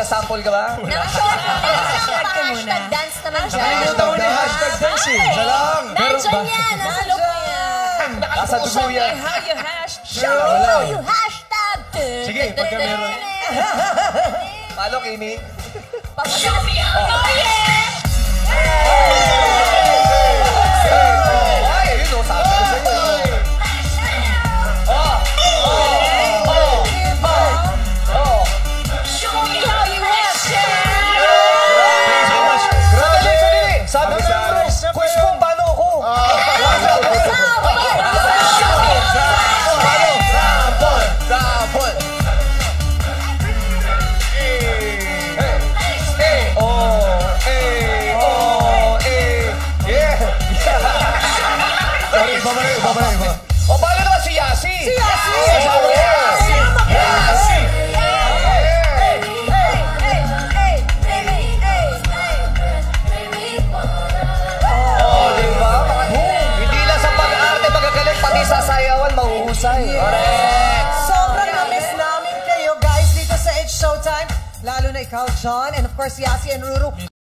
Magsasample ka ba? Naka-short hashtag dance naman dyan. Na yung hashtag dance eh. Siya lang. Nandyan yan, nasa loob mo yan. Nasa dugo yan. How you hashed. Show me you hashtag. Sige, pagka meron. Paano, Kimi? Show Sorry, iba ba na, iba ba na, iba. O, paano naman si Yasi? Si Yasi! Yasi! Yasi! Oh, sa pag-arte magagaling, pati sa sayawan, mahuhusay. Correct! Sobrang na-miss namin kayo, guys, dito sa It's Showtime. Lalo na ikaw, John, and of course, Yasi and Ruru.